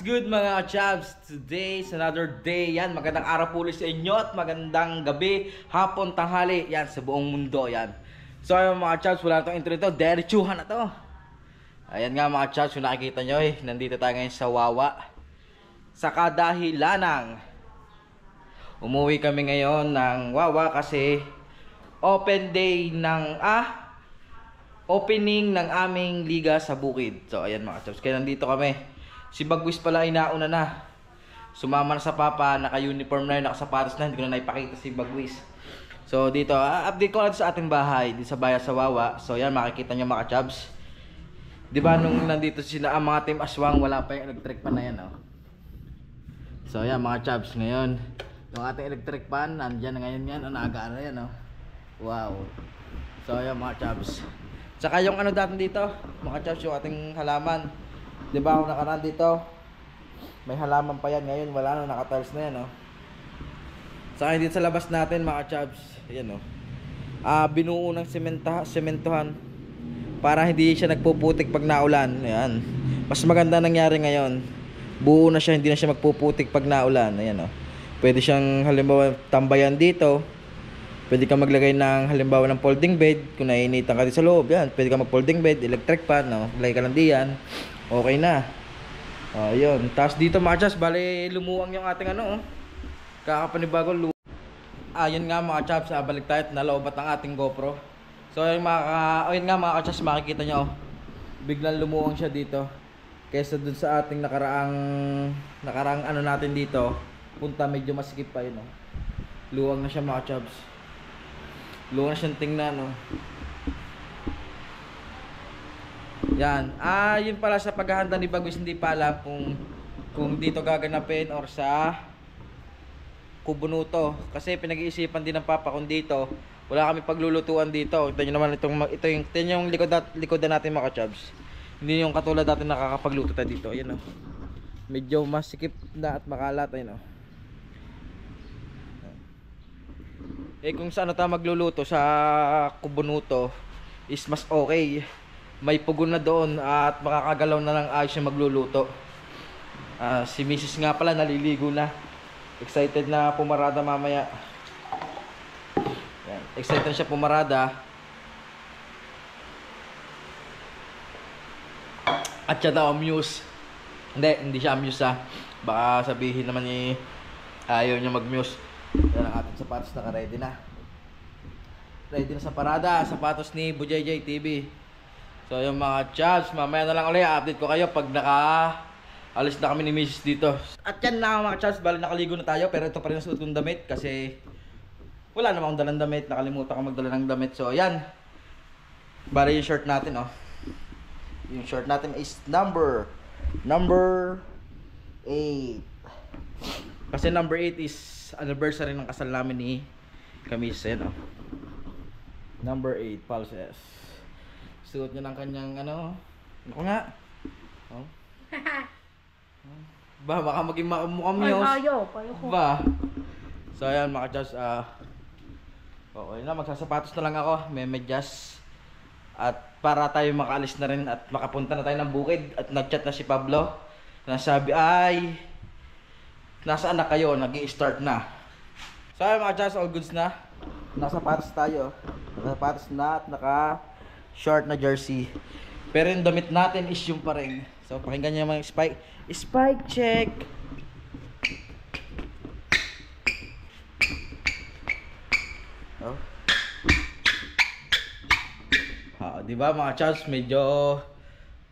Good mga chabs? Today is another day. Yan, magandang araw po ulit sa inyo at magandang gabi, hapon, tanghali. Yan, sa buong mundo. Yan. So ayun mga chabs, wala na itong intro nito. Derechuhan na to. Ayan nga mga chabs, kung nakikita nyo eh, nandito tayo ngayon sa Wawa. Sa kadahilanang, umuwi kami ngayon ng Wawa kasi open day ng, ah, opening ng aming liga sa bukid. So ayan mga chabs, kaya nandito kami. Si Bagwis pala ay nauna na. Sumama na sa papa, naka-uniform na yun, nakasapatos na, hindi ko na naipakita si Bagwis. So dito, update ko lang sa ating bahay, dito sa bayan sa Wawa. So yan, makikita nyo mga chabs. Di ba nung nandito sila ang mga team aswang, wala pa yung electric pan na yan, oh. So yan mga chabs, ngayon, yung ating electric pan, nandyan na ngayon yan, ang naagaan na yan, oh. Wow. So yan mga chabs. Tsaka yung ano dati dito, mga chabs, yung ating halaman. Di ba ako nakaraan dito? May halaman pa yan. Ngayon wala na, nakatiles na yan, oh. Sa akin dito sa labas natin, mga chabs. Ayan, oh. Ah, binuo ng sementohan para hindi siya nagpuputik pag naulan. Ayan. Mas maganda nangyari ngayon. Buo na siya, hindi na siya magpuputik pag naulan. Ayan, oh. Pwede siyang halimbawa tambayan dito. Pwede kang maglagay ng halimbawa ng folding bed kung naiinitan ka din sa loob. Yan, pwede kang mag-folding bed, electric fan, no? Maglagay ka lang diyan. Okay na. Oh, yun. Tapos dito mga chaps, bali lumuwang yung ating ano, oh. Kakapanibago lu Ah, yun nga mga chaps, ah, balik tayo at naloobat ang ating GoPro. So, yung mga, ka- oh, yun nga mga chaps, makikita nyo, oh. Biglang lumuwang siya dito. Kesa dun sa ating nakaraang, nakaraang ano natin dito, punta medyo masikip pa yun, oh. Luwang na siya mga chaps. Luwang na siyang tingnan, oh. Yan. Ah, yun pala sa paghahanda ni Bagwis hindi pa alam kung kung dito gaganapin or sa Kubunuto. Kasi pinag-iisipan din ng papa kung dito wala kami paglulutuan dito. Ito nyo naman itong ito yung ito yung likod likodan natin mga chubs. Hindi yung katulad natin nakakapagluto tayo dito. Ayun oh. Medyo masikip na at makalat ayun oh. Eh kung saan tayo magluluto sa Kubunuto is mas okay may pugon na doon at makakagalaw na lang ayos yung magluluto. Ah, si Mrs. nga pala naliligo na. Excited na pumarada mamaya. Yan. Excited siya pumarada. At siya daw amuse. Hindi, hindi siya amuse ha. Baka sabihin naman ni ayaw niya mag-muse. Yan ang ating sapatos naka-ready na. Ready na sa parada. Sapatos ni Bujayjay TV. So yung mga chabs, mamaya na lang ulit update ko kayo pag naka alis na kami ni Mrs. dito. At yan na mga chabs, bali nakaligo na tayo pero ito pa rin ang suot kong damit kasi wala namang dalang damit, nakalimutan ko magdala ng damit. So ayan. Bali yung shirt natin oh. Yung shirt natin is number number 8. Kasi number 8 is anniversary ng kasal namin ni Kamis yan oh. Number 8, pulses. Suot niya ng kanyang ano. Ako nga. Oh. ba, baka maging ma- mukhang Ay, ayaw. Payo ko. Ba. So ayan mga Diyos, ah okay na, magsasapatos na lang ako, may medyas. At para tayo makaalis na rin at makapunta na tayo ng bukid at nagchat na si Pablo. Nasabi ay nasaan na kayo, nag start na. So ayan mga Diyos, all goods na. Nakasapatos tayo. Nakasapatos na at naka short na jersey. Pero yung damit natin is yung pa rin. So pakinggan niyo yung mga spike. Spike check! Oh. Ah, di ba mga chats, medyo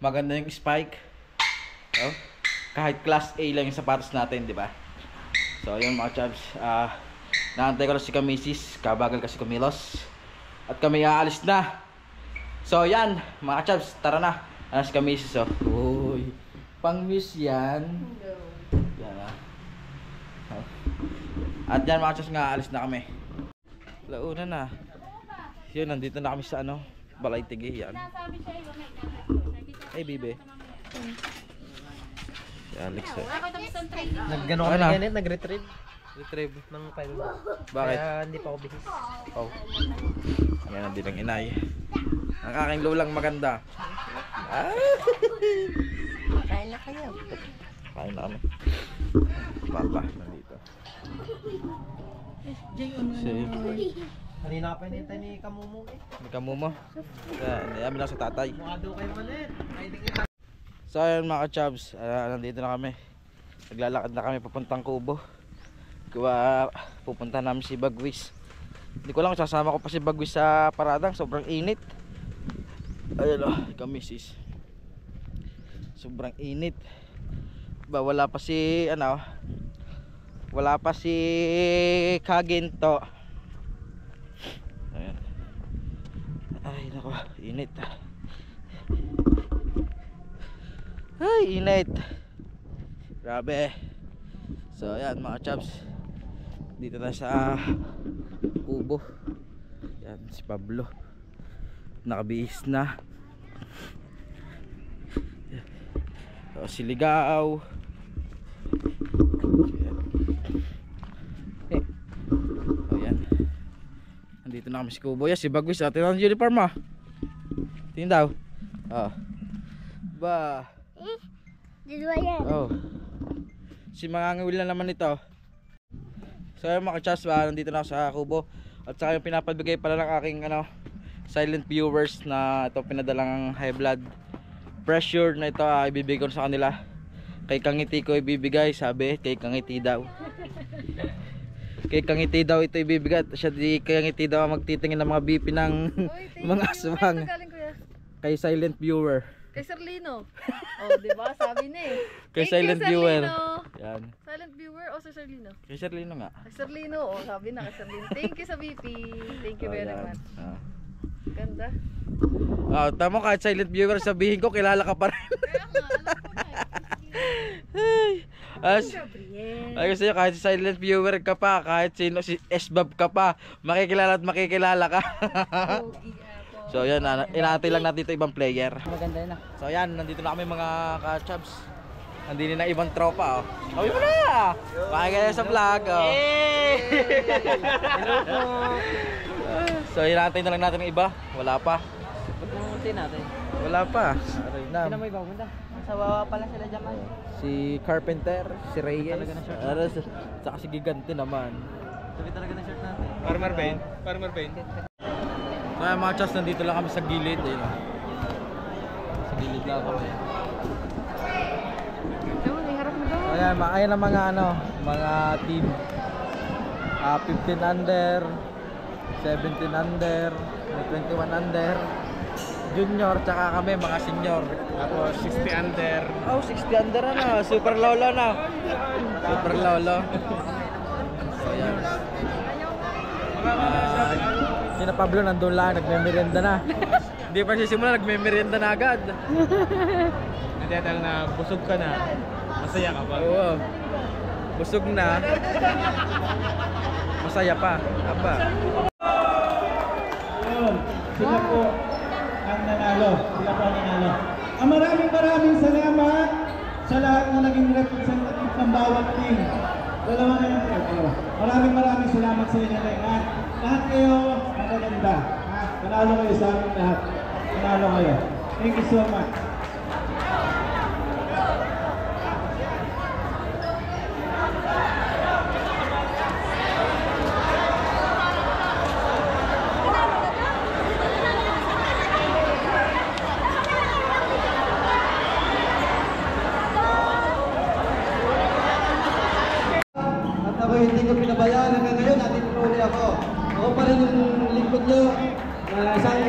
maganda yung spike. Oh. Kahit class A lang yung sapatos natin, di ba? So, yun mga chats. Ah, naantay ko lang si Kamisis, kabagal kasi kumilos. At kami aalis na. So, yan, mga chats, tara na. Alas Kamisis, oh. Uy, pang miss yan. Yan, ah. At yan mga chats nga, alis na kami. Launa na. Yun, nandito na kami sa ano, Balay Tigi, yan. Hey, bibe. Si Alex, eh. Naggano Ano kami na? ganit, nag-retrieve Retrieve. ng file. Bakit? Kaya hindi pa ako bihis. Oh. Yan, nandito ang inay. Ang aking lulang maganda. Ah! Kain na kayo. Kain na kami. Papa, nandito. Si, Kanina pa nita ni Kamumo eh. may kamumo. Kaya, nayamin lang sa tatay. Mukha daw kayo di So ayun mga ka-chubs, ah, nandito na kami. Naglalakad na kami papuntang Kubo. Kuha pupunta namin si Bagwis. Hindi ko lang sasama ko pa si Bagwis sa paradang, sobrang init. Ayun oh, kami sis. Sobrang init. Ba wala pa si ano? Wala pa si Kaginto. Ayun. Ay nako, init. Ay, init. Grabe. So, ayan mga chaps. Dito na sa kubo. Yan, si Pablo. Nakabihis na. So, si Ligaw. Ayan. Eh. Oh, yan. Nandito na kami si Kubo. Yan, si Bagwis. Ate ang uniform mo. Tingin daw. Oh. Ba. Oh. Si mangangawil na naman ito. So ayun mga chas, ba, nandito na ako sa Kubo. At saka yung pinapabigay pala ng aking ano, silent viewers na ito pinadalang high blood pressure na ito uh, ibibigay ko sa kanila. Kay Kangiti ko ibibigay, sabi, kay Kangiti daw. kay Kangiti daw ito ibibigay. Siya di Kangiti daw magtitingin ng mga BP ng mga aswang. Kay silent viewer. Kay Sir Lino. oh, di ba? Sabi na eh. Kay Thank you, silent Sir viewer. Lino. Yan. Silent viewer o si Sir Lino? Kay Sir Lino nga. Kay Sir Lino. Oh, sabi na kay Sir Lino. Thank you sa BP. Thank you Oh, very much. Ah. Ganda. Ah, tama kahit silent viewer sabihin ko kilala ka pa rin. Na eh. Ay, as, ay kasi kahit silent viewer ka pa, kahit sino si SBAB ka pa, makikilala at makikilala ka. so yan, na, inaantay lang natin ito ibang player. Maganda yun ah. So yan, nandito na kami mga ka-chubs. Nandito na ibang tropa oh. Kami mo na! Pakinggan sa vlog oh. Hello po. So inaantay na lang natin ng iba. Wala pa. Pumunti natin. Wala pa. Aray na. Sino may pupunta? Nasa wawa pala sila dyan kayo. Si Carpenter, si Reyes, Talaga na shirt. sa- saka si Gigante naman. Sabi talaga na shirt natin. Farmer Ben? Farmer Ben? Kaya mga chas, nandito lang kami sa gilid. Ayun. oh. Sa gilid lang kami. Ayan, ayan ang mga ano, mga team. Ah, 15 under, 17 under, may 21 under, junior, tsaka kami mga senior. Tapos 60 under. Oh, 60 under na na. Super lolo na. Super lolo. So, yan. Ah, sina Pablo nandun lang, nagme-merienda na. Hindi pa siya simula, nagme-merienda na agad. Natiyatal na busog ka na. Masaya ka pa. Oo. Busog na. Masaya pa. Aba. Sila po ang nanalo. Sila po ang nanalo. Ang maraming maraming salamat sa lahat na naging representative ng bawat team. Dalawa yung po. Maraming maraming salamat sa inyo lahat. Lahat kayo magaganda. Ha? Panalo kayo sa amin lahat. Panalo kayo. Thank you so much. At ako hindi ko pinabayaan hanggang ngayon, natin pinuli ako. Ako pa rin yung lingkod nyo, na isang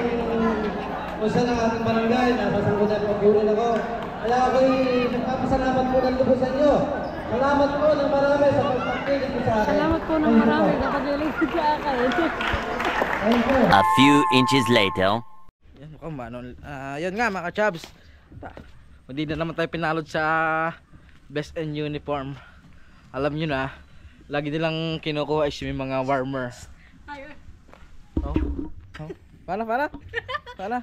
kusa ng ating barangay, nasa sangkutan ko rin ako. Kaya ako'y nagpapasalamat po ng lubos sa inyo. Salamat po ng marami sa pagpapilit ko sa akin. Salamat po ng marami kapag nilingkod sa akin. Ayun. A few inches later. Yan mukhang manon. Ah, yun nga mga chabs. Hindi na naman tayo pinalod sa best in uniform. Alam nyo na, lagi nilang kinukuha is yung mga warmer. Oh. Oh. Paano, paano? Paano?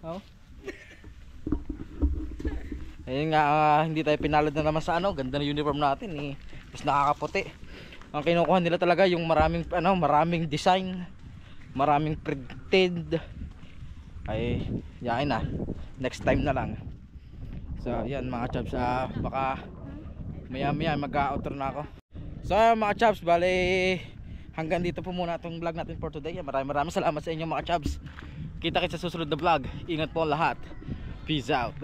Oh. Ayun nga, ah, hindi tayo pinalad na naman sa ano, ganda ng uniform natin eh. Mas nakakaputi. Ang kinukuha nila talaga yung maraming ano, maraming design, maraming printed. Ay, yakin na. Next time na lang. So yan mga chaps, ah, baka maya maya mag-outro na ako. So mga chaps, bali hanggang dito po muna itong vlog natin for today. Maraming maraming salamat sa inyo mga chaps. Kita kita sa susunod na vlog. Ingat po lahat. Peace out.